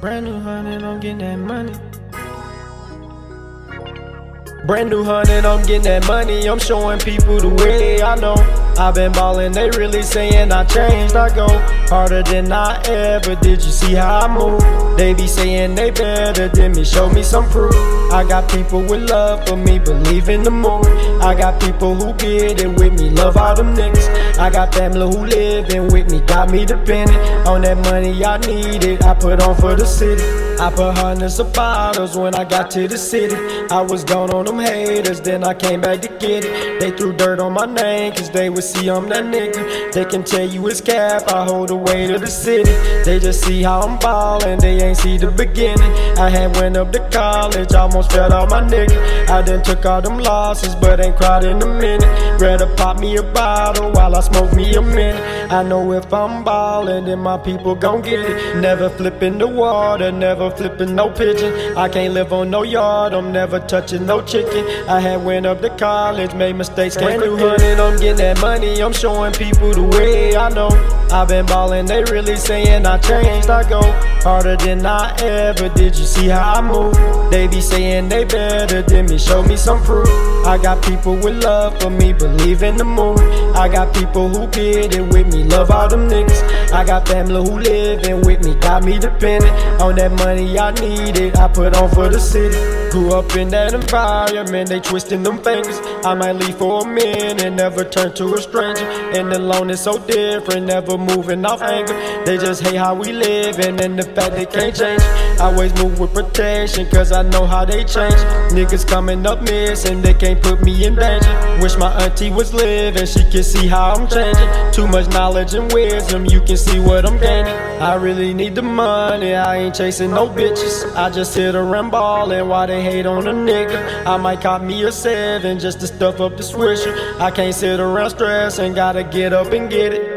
Brand new hundred, I'm getting that money. Brand new hundred, I'm getting that money. I'm showing people the way I know. I've been ballin', they really saying I changed. I go harder than I ever did. You see how I move? They be saying they better than me. Show me some proof. I got people with love for me, believe in the more. I got people who get it with me, love all them niggas. I got family who living with me, got me dependent on that money I needed. I put on for the city. I put hundreds of bottles when I got to the city. I was gone on them haters, then I came back to get it. They threw dirt on my name, cause they would see I'm that nigga. They can tell you it's cap, I hold the weight of the city. They just see how I'm ballin', they ain't see the beginning. I had went up to college, almost fell out my nigga. I done took all them losses, but ain't cried in a minute. Rather pop me a bottle while I smoke me a minute. I know if I'm ballin', then my people gon' get it. Never flippin' the water, never flippin' no pigeon. I can't live on no yard, I'm never touchin' no chicken. I had went up to college, made mistakes, can't do it. I'm getting that money, I'm showing people the way I know. I've been ballin', they really saying I changed. I go harder than I ever did. You see how I move? They be saying they better than me. Show me some proof. I got people with love for me, believe in the moon. I got people who get it with me, love all them niggas. I got family who living with me, got me dependent on that money I needed. I put on for the city. Grew up in that environment, they twisting them fingers. I might leave for a minute, never turn to a stranger. And the is so different, never moving off anger. They just hate how we live and the fact they can't change. Always move with protection, cause I know how they change. Niggas coming up missing, they can't put me in danger. Wish my auntie was living, she could see how I'm changing. Too much knowledge and wisdom, you can see what I'm gaining. I really need the money, I ain't chasing no bitches. I just sit around ballin' while they hate on a nigga. I might cop me a seven just to stuff up the swisher. I can't sit around stressing, gotta get up and get it.